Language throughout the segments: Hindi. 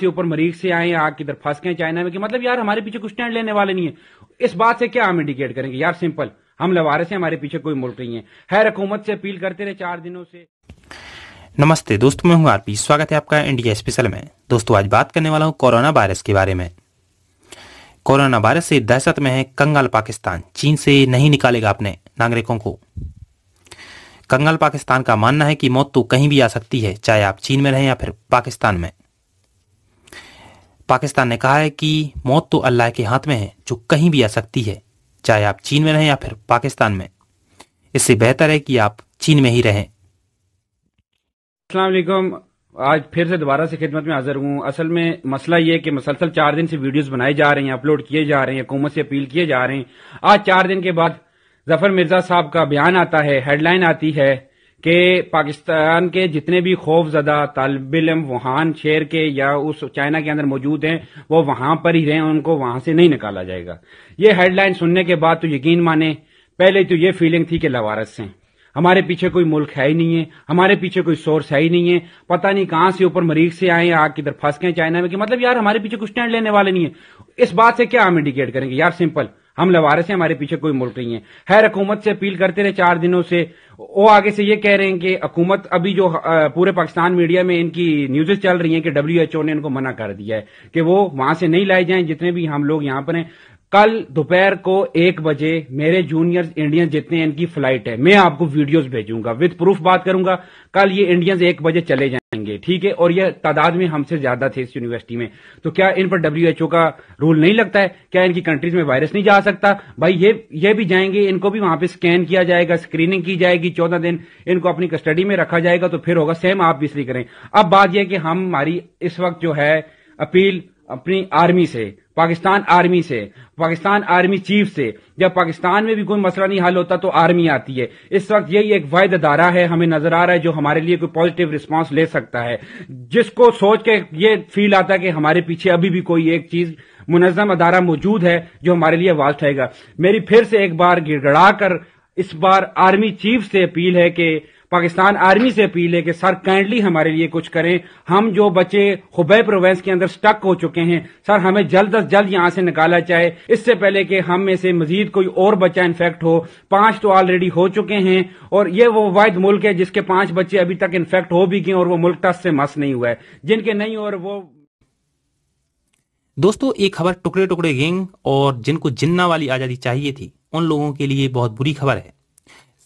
से ऊपर मरीज़ से आए, आग किधर फंस गए चाइना में कि मतलब यार हमारे पीछे कुछ स्टैंड लेने वाले नहीं है। इस बात से क्या हम इंडिकेट करेंगे? यार सिंपल हम लवारे से हमारे पीछे कोई मुल्क नहीं है। खैर, हुकूमत से अपील करते रहे चार दिनों से। नमस्ते दोस्तों, मैं हूँ आरपी। स्वागत है आपका इंडिया स्पेशल में। दोस्तों, आज बात करने वाला हूँ कोरोना वायरस के बारे में। कोरोना वायरस से दहशत में है कंगाल पाकिस्तान। चीन से नहीं निकालेगा अपने नागरिकों को। कंगाल पाकिस्तान का मानना है कि मौत तो कहीं भी आ सकती है, चाहे आप चीन में रहें या फिर पाकिस्तान में। पाकिस्तान ने कहा है कि मौत तो अल्लाह के हाथ में है, जो कहीं भी आ सकती है, चाहे आप चीन में रहें या फिर पाकिस्तान में। इससे बेहतर है कि आप चीन में ही रहें। असलम आज फिर से दोबारा से खिदमत में हाजिर हूँ। असल में मसला ये कि मसलसल चार दिन से वीडियोस बनाए जा रहे हैं, अपलोड किए जा रहे हैं, हुकूमत से अपील किए जा रहे हैं। आज चार दिन के बाद ज़फ़र मिर्ज़ा साहब का बयान आता है, हेडलाइन आती है कि पाकिस्तान के जितने भी खौफजदा तालब इलम वुहान शहर के या उस चाइना के अंदर मौजूद हैं, वो वहाँ पर ही रहें, उनको वहाँ से नहीं निकाला जाएगा। ये हेडलाइन सुनने के बाद तो यकीन माने, पहले तो ये फीलिंग थी कि लवारस हैं। हमारे पीछे कोई मुल्क है ही नहीं है, हमारे पीछे कोई सोर्स है ही नहीं है, पता नहीं कहाँ से ऊपर मरीज़ से आए आग किधर फंस गए चाइना में, कि मतलब यार हमारे पीछे कुछ स्टैंड लेने वाले नहीं है। इस बात से क्या हम इंडिकेट करेंगे? यार सिंपल हम लवारे से हमारे पीछे कोई मुल्क नहीं है। खैर, हुकूमत से अपील करते रहे चार दिनों से। वो आगे से ये कह रहे हैं कि हुकूमत अभी जो पूरे पाकिस्तान मीडिया में इनकी न्यूज़ेस चल रही हैं कि डब्ल्यूएचओ ने इनको मना कर दिया है कि वो वहाँ से नहीं लाए जाएँ, जितने भी हम लोग यहाँ पर हैं। कल दोपहर को एक बजे मेरे जूनियर इंडियन जितने इनकी फ़्लाइट है। मैं आपको वीडियोस भेजूँगा। विद प्रूफ बात करूँगा। कल ये इंडियंस एक बजे चले जाएँगे, ठीक है? और ये तादाद में हमसे ज़्यादा थे इस यूनिवर्सिटी में। तो क्या इन पर डब्ल्यूएचओ का रूल नहीं लगता है? क्या इनकी कंट्रीज़ में वायरस नहीं जा सकता? भाई, ये ये भी जाएँगे, इनको भी वहाँ पर स्कैन किया जाएगा स्क्रीनिंग की जाएगी चौदह दिन। इनको अपनी कस्टडी में रखा जाएगा तो फिर होगा सेम आप भी इसलिए करें। अब बात यह कि हम हमारी इस वक्त जो है अपील अपनी आर्मी से, पाकिस्तान आर्मी से, पाकिस्तान आर्मी चीफ से। जब पाकिस्तान में भी कोई मसला नहीं हल होता तो आर्मी आती है। इस वक्त यही एक वायद अदारा है, हमें नज़र आ रहा है, जो हमारे लिए कोई पॉजिटिव रिस्पांस ले सकता है। जिसको सोच के ये फील आता है कि हमारे पीछे अभी भी कोई एक चीज़ मुनजम अदारा मौजूद है, जो हमारे लिए आवाज़ उठाएगा मेरी फिर से एक बार गिड़गड़ा कर इस बार आर्मी चीफ से अपील है कि पाकिस्तान आर्मी से अपील है कि सर काइंडली हमारे लिए कुछ करें। हम जो बच्चे खुबै प्रोवेंस के अंदर स्टक हो चुके हैं। सर, हमें जल्द अज जल्द यहाँ से निकाला जाए। इससे पहले कि हम में से मजीद कोई और बच्चा इन्फेक्ट हो, पाँच तो ऑलरेडी हो चुके हैं और ये वो वायद मुल्क है जिसके पाँच बच्चे अभी तक इन्फेक्ट हो भी गए और वो मुल्क टस से मस नहीं हुआ है। जिनके नहीं और वो दोस्तों, एक खबर टुकड़े टुकड़े गैंग और जिनको जिन्ना वाली आज़ादी चाहिए थी, उन लोगों के लिए बहुत बुरी खबर है।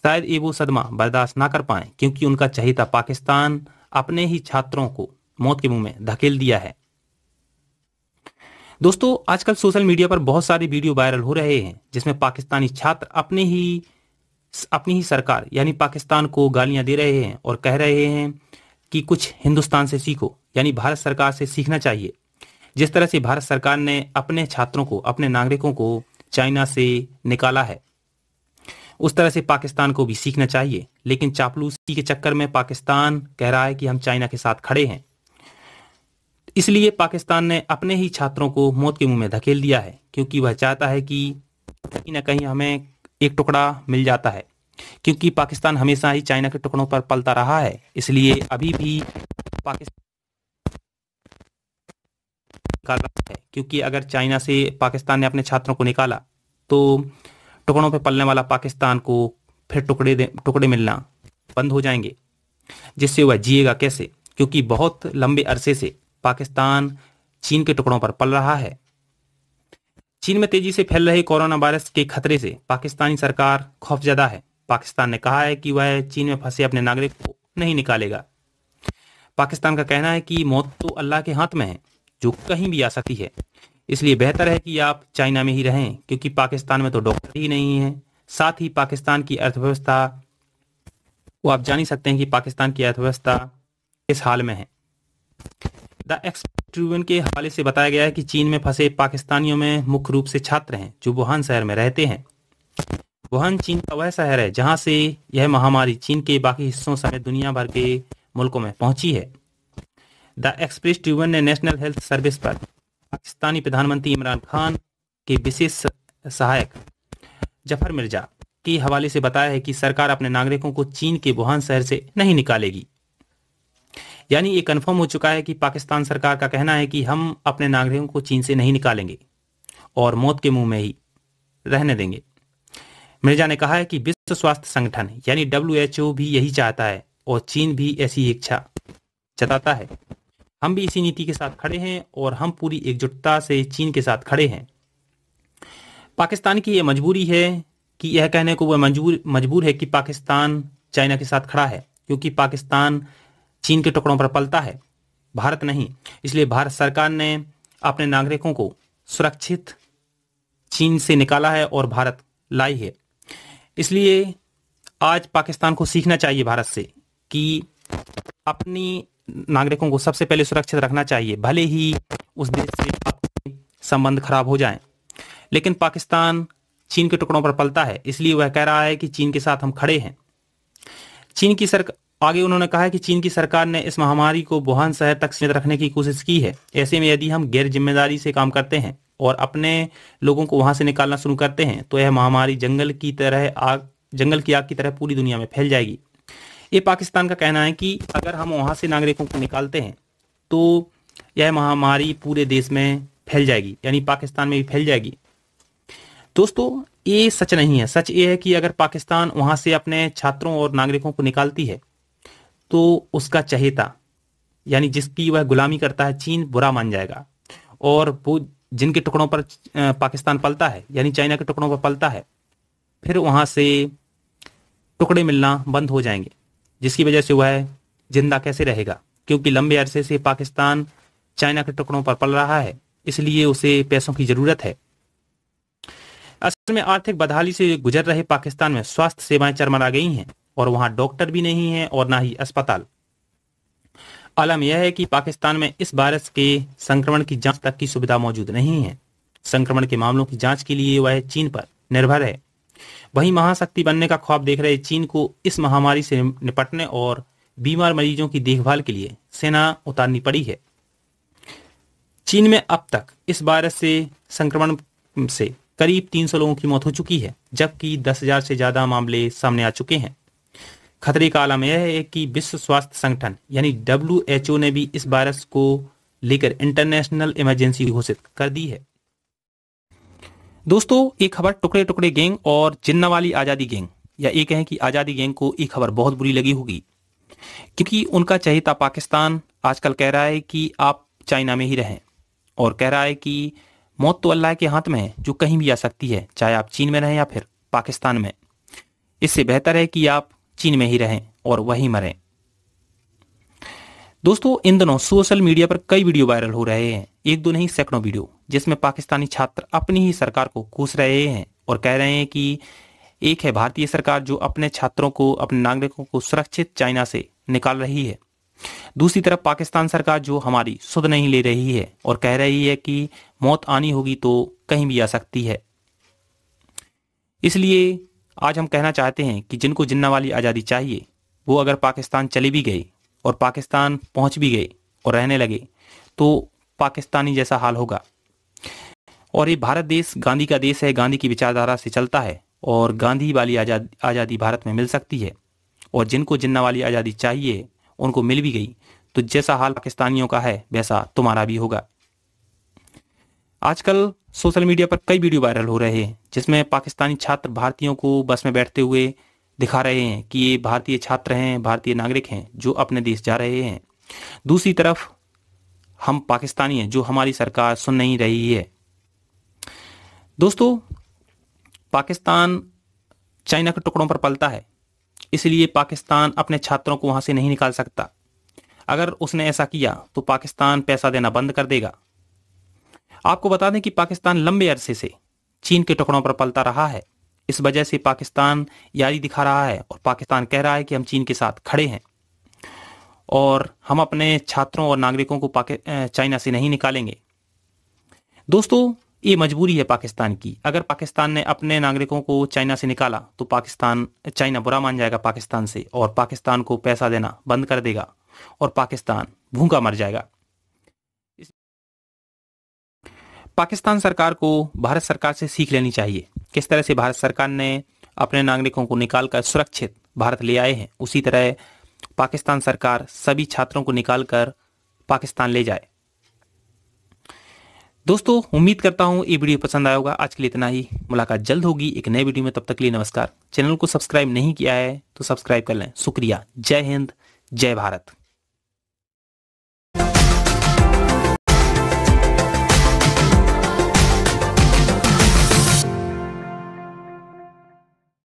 शायद ये वो सदमा बर्दाश्त ना कर पाए, क्योंकि उनका चहिता पाकिस्तान अपने ही छात्रों को मौत के मुँह में धकेल दिया है। दोस्तों, आजकल सोशल मीडिया पर बहुत सारे वीडियो वायरल हो रहे हैं, जिसमें पाकिस्तानी छात्र अपने ही अपनी ही सरकार, यानी पाकिस्तान को गालियाँ दे रहे हैं और कह रहे हैं कि कुछ हिंदुस्तान से सीखो, यानी भारत सरकार से सीखना चाहिए। जिस तरह से भारत सरकार ने अपने छात्रों को, अपने नागरिकों को चाइना से निकाला है। उस तरह से पाकिस्तान को भी सीखना चाहिए। लेकिन चापलूसी के चक्कर में पाकिस्तान कह रहा है कि हम चाइना के साथ खड़े हैं। इसलिए पाकिस्तान ने अपने ही छात्रों को मौत के मुँह में धकेल दिया है, क्योंकि वह चाहता है कि कहीं ना कहीं हमें एक टुकड़ा मिल जाता है। क्योंकि पाकिस्तान हमेशा ही चाइना के टुकड़ों पर पलता रहा है, इसलिए अभी भी पाकिस्तान है। क्योंकि अगर चाइना से पाकिस्तान ने अपने छात्रों को निकाला तो टुकड़ों पर पलने वाला पाकिस्तान को फिर टुकड़े टुकड़े मिलना बंद हो जाएँगे। जिससे वह जिएगा कैसे? क्योंकि बहुत लंबे अरसे से पाकिस्तान चीन के टुकड़ों पर पल रहा है। चीन में तेज़ी से फैल रहे कोरोना वायरस के खतरे से पाकिस्तानी सरकार खौफजदा है। पाकिस्तान ने कहा है कि वह चीन में फंसे अपने नागरिक को नहीं निकालेगा। पाकिस्तान का कहना है कि मौत तो अल्लाह के हाथ में है, जो कहीं भी आ सकती है। इसलिए बेहतर है कि आप चाइना में ही रहें, क्योंकि पाकिस्तान में तो डॉक्टर ही नहीं है। साथ ही पाकिस्तान की अर्थव्यवस्था, वो आप जान ही सकते हैं कि पाकिस्तान की अर्थव्यवस्था किस हाल में है। द एक्सट्रीवन के हवाले से बताया गया है कि चीन में फंसे पाकिस्तानियों में मुख्य रूप से छात्र हैं, जो वुहान शहर में रहते हैं। वुहान चीन का वह शहर है, जहाँ से यह महामारी चीन के बाकी हिस्सों समेत दुनिया भर के मुल्कों में पहुँची है। द एक्सप्रेस ट्रिब्यून ने नेशनल हेल्थ सर्विस पर पाकिस्तानी प्रधानमंत्री इमरान खान के विशेष सहायक ज़फ़र मिर्ज़ा के हवाले से बताया है कि सरकार अपने नागरिकों को चीन के वुहान शहर से नहीं निकालेगी। यानी ये कन्फर्म हो चुका है कि पाकिस्तान सरकार का कहना है कि हम अपने नागरिकों को चीन से नहीं निकालेंगे और मौत के मुँह में ही रहने देंगे। मिर्ज़ा ने कहा है कि विश्व स्वास्थ्य संगठन यानी डब्ल्यू भी यही चाहता है और चीन भी ऐसी इच्छा जताता है। हम भी इसी नीति के साथ खड़े हैं और हम पूरी एकजुटता से चीन के साथ खड़े हैं। पाकिस्तान की यह मजबूरी है कि यह कहने को वह मजबूर मजबूर है कि पाकिस्तान चाइना के साथ खड़ा है, क्योंकि पाकिस्तान चीन के टुकड़ों पर पलता है, भारत नहीं। इसलिए भारत सरकार ने अपने नागरिकों को सुरक्षित चीन से निकाला है और भारत लाई है। इसलिए आज पाकिस्तान को सीखना चाहिए भारत से कि अपनी नागरिकों को सबसे पहले सुरक्षित रखना चाहिए, भले ही उस देश से संबंध खराब हो जाएँ। लेकिन पाकिस्तान चीन के टुकड़ों पर पलता है, इसलिए वह कह रहा है कि चीन के साथ हम खड़े हैं। चीन की सरकार आगे उन्होंने कहा कि चीन की सरकार ने इस महामारी को वुहान शहर तक सीमित रखने की कोशिश की है। ऐसे में यदि हम गैर ज़िम्मेदारी से काम करते हैं और अपने लोगों को वहाँ से निकालना शुरू करते हैं तो यह महामारी जंगल की तरह आग, जंगल की आग की तरह पूरी दुनिया में फैल जाएगी। ये पाकिस्तान का कहना है कि अगर हम वहाँ से नागरिकों को निकालते हैं तो यह महामारी पूरे देश में फैल जाएगी, यानी पाकिस्तान में भी फैल जाएगी। दोस्तों, ये सच नहीं है। सच ये है कि अगर पाकिस्तान वहाँ से अपने छात्रों और नागरिकों को निकालती है तो उसका चहेता, यानी जिसकी वह गुलामी करता है, चीन बुरा मान जाएगा। और वो जिनके टुकड़ों पर पाकिस्तान पलता है, यानी चाइना के टुकड़ों पर पलता है, फिर वहाँ से टुकड़े मिलना बंद हो जाएँगे। जिसकी वजह से वह ज़िंदा कैसे रहेगा? क्योंकि लंबे अरसे से पाकिस्तान चाइना के टुकड़ों पर पल रहा है, इसलिए उसे पैसों की ज़रूरत है। असल में आर्थिक बदहाली से गुजर रहे पाकिस्तान में स्वास्थ्य सेवाएँ चरमरा गई हैं और वहाँ डॉक्टर भी नहीं है और ना ही अस्पताल। आलम यह है कि पाकिस्तान में इस वायरस के संक्रमण की जाँच तक की सुविधा मौजूद नहीं है। संक्रमण के मामलों की जाँच के लिए वह चीन पर निर्भर है। वहीं महाशक्ति बनने का ख्वाब देख रहे चीन को इस महामारी से निपटने और बीमार मरीजों की देखभाल के लिए सेना उतारनी पड़ी है। चीन में अब तक इस वायरस से संक्रमण से करीब 300 लोगों की मौत हो चुकी है जबकि 10,000 से ज़्यादा मामले सामने आ चुके हैं। खतरे का आलम यह है कि विश्व स्वास्थ्य संगठन यानी डब्ल्यू ने भी इस वायरस को लेकर इंटरनेशनल इमरजेंसी घोषित कर दी है। दोस्तों, एक खबर टुकड़े टुकड़े गैंग और जिन्ना वाली आज़ादी गैंग, या ये कहें कि आज़ादी गैंग को एक खबर बहुत बुरी लगी होगी। क्योंकि उनका चहेता पाकिस्तान आजकल कह रहा है कि आप चाइना में ही रहें और कह रहा है कि मौत तो अल्लाह के हाथ में है, जो कहीं भी आ सकती है, चाहे आप चीन में रहें या फिर पाकिस्तान में। इससे बेहतर है कि आप चीन में ही रहें और वहीं मरें। दोस्तों, इन दिनों सोशल मीडिया पर कई वीडियो वायरल हो रहे हैं। एक दो नहीं, सैकड़ों वीडियो, जिसमें पाकिस्तानी छात्र अपनी ही सरकार को कूस रहे हैं और कह रहे हैं कि एक है भारतीय सरकार जो अपने छात्रों को, अपने नागरिकों को सुरक्षित चाइना से निकाल रही है। दूसरी तरफ़ पाकिस्तान सरकार जो हमारी सुध नहीं ले रही है और कह रही है कि मौत आनी होगी तो कहीं भी आ सकती है। इसलिए आज हम कहना चाहते हैं कि जिनको जिन्ना वाली आज़ादी चाहिए, वो अगर पाकिस्तान चले भी गए और पाकिस्तान पहुँच भी गए और रहने लगे तो पाकिस्तानी जैसा हाल होगा। और ये भारत देश, गांधी का देश है, गांधी की विचारधारा से चलता है और गांधी वाली आज़ादी आज़ादी भारत में मिल सकती है और जिनको जिन्ना वाली आज़ादी चाहिए, उनको मिल भी गई। तो जैसा हाल पाकिस्तानियों का है, वैसा तुम्हारा भी होगा। आजकल सोशल मीडिया पर कई वीडियो वायरल हो रहे हैं, जिसमें पाकिस्तानी छात्र भारतीयों को बस में बैठते हुए दिखा रहे हैं कि ये भारतीय छात्र हैं, भारतीय नागरिक हैं, जो अपने देश जा रहे हैं। दूसरी तरफ़ हम पाकिस्तानी हैं, जो हमारी सरकार सुन नहीं रही है। दोस्तों, पाकिस्तान चाइना के टुकड़ों पर पलता है, इसलिए पाकिस्तान अपने छात्रों को वहाँ से नहीं निकाल सकता। अगर उसने ऐसा किया तो पाकिस्तान पैसा देना बंद कर देगा। आपको बता दें कि पाकिस्तान लंबे अरसे से चीन के टुकड़ों पर पलता रहा है। इस वजह से पाकिस्तान यारी दिखा रहा है और पाकिस्तान कह रहा है कि हम चीन के साथ खड़े हैं। और हम अपने छात्रों और नागरिकों को चाइना से नहीं निकालेंगे। दोस्तों, ये मजबूरी है पाकिस्तान की। अगर पाकिस्तान ने अपने नागरिकों को चाइना से निकाला तो पाकिस्तान, चाइना बुरा मान जाएगा पाकिस्तान से और पाकिस्तान को पैसा देना बंद कर देगा और पाकिस्तान भूखा मर जाएगा। पाकिस्तान सरकार को भारत सरकार से सीख लेनी चाहिए। किस तरह से भारत सरकार ने अपने नागरिकों को निकालकर सुरक्षित भारत ले आए हैं, उसी तरह पाकिस्तान सरकार सभी छात्रों को निकालकर पाकिस्तान ले जाए। दोस्तों, उम्मीद करता हूँ ये वीडियो पसंद आया होगा। आज के लिए इतना ही। मुलाकात जल्द होगी एक नए वीडियो में। तब तक के लिए नमस्कार। चैनल को सब्सक्राइब नहीं किया है तो सब्सक्राइब कर लें। शुक्रिया। जय हिंद, जय भारत।